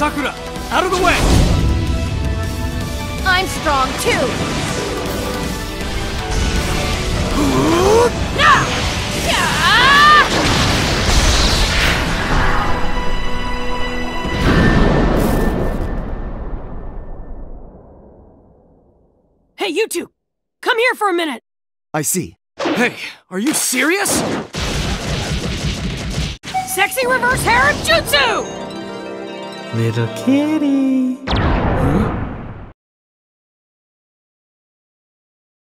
Sakura, out of the way! I'm strong too! Hey, you two! Come here for a minute! I see. Hey, are you serious? Sexy reverse harem jutsu! Little kitty.